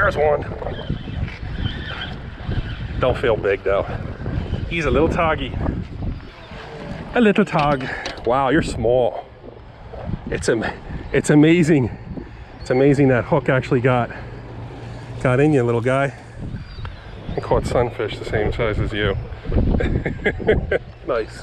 There's one. Don't feel big though. He's a little toggy. A little tog. Wow, you're small. It's am it's amazing. It's amazing that hook actually got got in you, little guy. I caught sunfish the same size as you. nice.